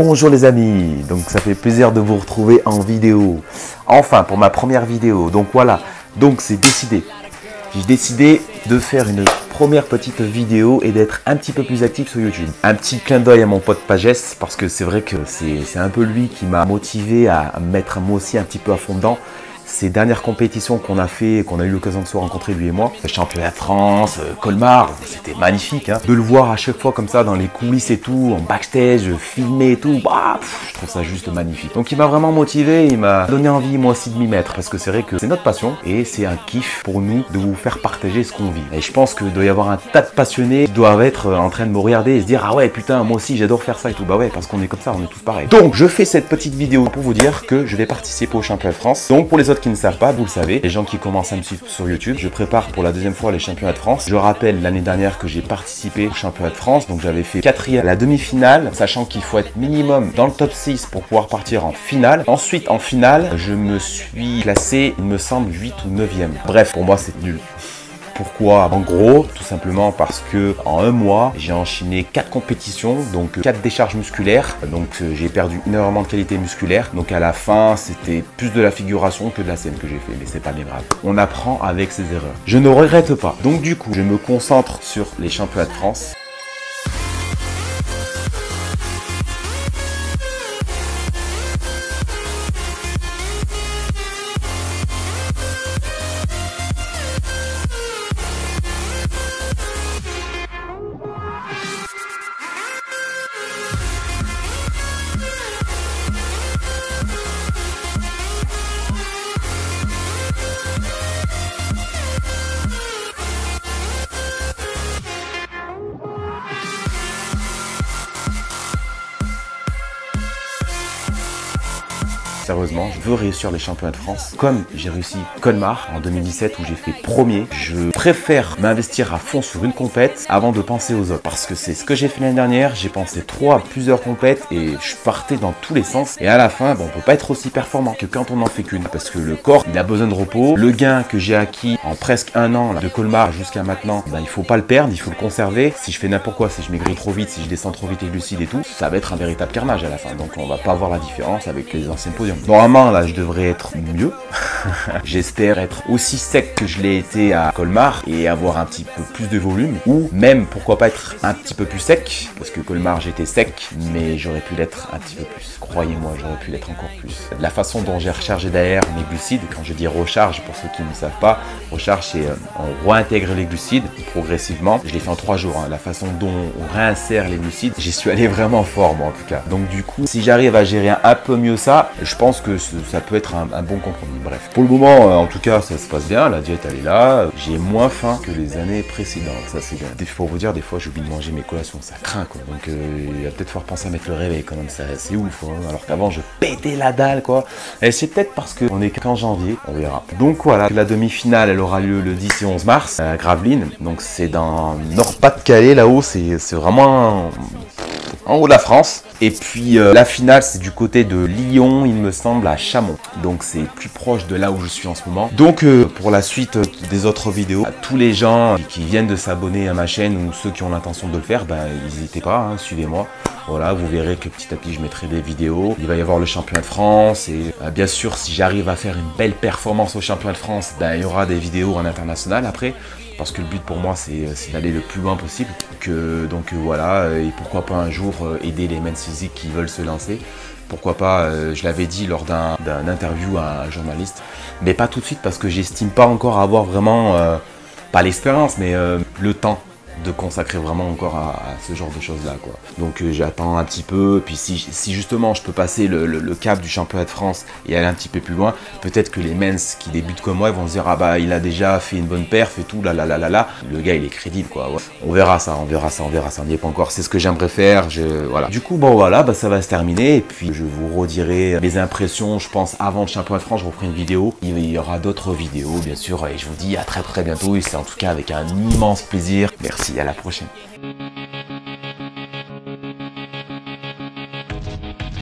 Bonjour les amis, donc ça fait plaisir de vous retrouver en vidéo. Enfin pour ma première vidéo, donc voilà, donc c'est décidé. J'ai décidé de faire une première petite vidéo et d'être un petit peu plus actif sur YouTube. Un petit clin d'œil à mon pote Pagès parce que c'est vrai que c'est un peu lui qui m'a motivé à mettre moi aussi un petit peu à fond dedans ces dernières compétitions qu'on a fait, qu'on a eu l'occasion de se rencontrer lui et moi, le championnat de France, euh, Colmar, c'était magnifique. Hein. De le voir à chaque fois comme ça dans les coulisses et tout, en backstage, filmé et tout, bah, je trouve ça juste magnifique. Donc il m'a vraiment motivé, il m'a donné envie moi aussi de m'y mettre parce que c'est vrai que c'est notre passion et c'est un kiff pour nous de vous faire partager ce qu'on vit. Et je pense qu'il doit y avoir un tas de passionnés qui doivent être en train de me regarder et se dire ah ouais putain moi aussi j'adore faire ça et tout. Bah ouais parce qu'on est comme ça, on est tous pareils. Donc je fais cette petite vidéo pour vous dire que je vais participer au championnat de France. Donc pour les autres qui ne savent pas, vous le savez, les gens qui commencent à me suivre sur YouTube, je prépare pour la deuxième fois les championnats de France. Je rappelle l'année dernière que j'ai participé au championnat de France, donc j'avais fait quatrième à la demi-finale, sachant qu'il faut être minimum dans le top 6 pour pouvoir partir en finale. Ensuite, en finale, je me suis classé, il me semble, 8 ou 9e. Bref, pour moi, c'est nul. Pourquoi En gros, tout simplement parce que en un mois, j'ai enchaîné quatre compétitions, donc quatre décharges musculaires. Donc euh, j'ai perdu énormément de qualité musculaire. Donc à la fin, c'était plus de la figuration que de la scène que j'ai fait, mais c'est pas bien grave. On apprend avec ses erreurs. Je ne regrette pas. Donc du coup, je me concentre sur les championnats de France. Sérieusement, je veux réussir les championnats de France. Comme j'ai réussi Colmar en 2017 où j'ai fait premier, je préfère m'investir à fond sur une compète avant de penser aux autres. Parce que c'est ce que j'ai fait l'année dernière, j'ai pensé trop à plusieurs compètes et je partais dans tous les sens. Et à la fin, bon, on peut pas être aussi performant que quand on n'en fait qu'une. Parce que le corps, il a besoin de repos. Le gain que j'ai acquis en presque un an de Colmar jusqu'à maintenant, ben, il faut pas le perdre, il faut le conserver. Si je fais n'importe quoi, si je maigris trop vite, si je descends trop vite les glucides et tout, ça va être un véritable carnage à la fin. Donc on va pas voir la différence avec les anciens podiums. Normalement, là, je devrais être mieux. J'espère être aussi sec que je l'ai été à Colmar et avoir un petit peu plus de volume. Ou même, pourquoi pas être un petit peu plus sec. Parce que Colmar, j'étais sec, mais j'aurais pu l'être un petit peu plus. Croyez-moi, j'aurais pu l'être encore plus. La façon dont j'ai rechargé d'air mes glucides, quand je dis recharge, pour ceux qui ne savent pas, recharge, c'est euh, on réintègre les glucides progressivement. Je l'ai fait en trois jours. Hein. La façon dont on réinsère les glucides, j'y suis allé vraiment fort, moi, en tout cas. Donc, du coup, si j'arrive à gérer un peu mieux ça, je pense que ça peut être un, bon compromis. Bref, pour le moment, euh, en tout cas, ça se passe bien. La diète, elle est là. J'ai moins faim que les années précédentes. Ça, c'est bien. Pour vous dire, des fois, j'oublie de manger mes collations. Ça craint, quoi. Donc, euh, il va peut-être falloir penser à mettre le réveil quand même. C'est ouf. Hein. Alors qu'avant, je pétais la dalle, quoi. Et c'est peut-être parce qu'on est qu'en janvier. On verra. Donc, voilà. La demi-finale, elle aura lieu le 10 et 11 mars à Gravelines. Donc, c'est dans Nord-Pas-de-Calais, là-haut. C'est vraiment en haut de la France. Et puis euh, la finale, c'est du côté de Lyon, il me semble, à Chamon. Donc c'est plus proche de là où je suis en ce moment. Donc euh, pour la suite euh, des autres vidéos, à tous les gens qui viennent de s'abonner à ma chaîne ou ceux qui ont l'intention de le faire, ben n'hésitez pas, hein, suivez-moi. Voilà, vous verrez que petit à petit je mettrai des vidéos. Il va y avoir le championnat de France et bien sûr si j'arrive à faire une belle performance au championnat de France, ben, il y aura des vidéos en international après parce que le but pour moi c'est d'aller le plus loin possible. Que, donc euh, voilà, euh, et pourquoi pas un jour euh, aider les men's physiques qui veulent se lancer. Pourquoi pas, je l'avais dit lors d'un interview à un journaliste, mais pas tout de suite parce que j'estime pas encore avoir vraiment, pas l'expérience, mais le temps de consacrer vraiment encore à, ce genre de choses là quoi. Donc euh, j'attends un petit peu, puis si, si, justement je peux passer le, le, cap du championnat de France et aller un petit peu plus loin, peut-être que les mens qui débutent comme moi ils vont se dire ah bah il a déjà fait une bonne perf et tout, là là là là là, le gars il est crédible quoi. On verra ça, on verra ça, on verra ça, on n'y est pas encore, c'est ce que j'aimerais faire, voilà. Du coup bon voilà, bah, ça va se terminer et puis je vous redirai mes impressions, je pense avant le championnat de France, je referai une vidéo, il y aura d'autres vidéos bien sûr et je vous dis à très très bientôt et c'est en tout cas avec un immense plaisir. À la prochaine.